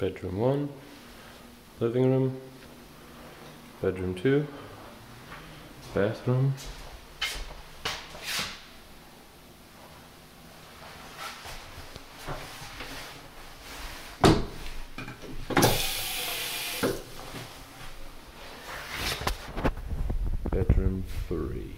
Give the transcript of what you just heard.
bedroom one, living room, bedroom two, bathroom, bedroom three.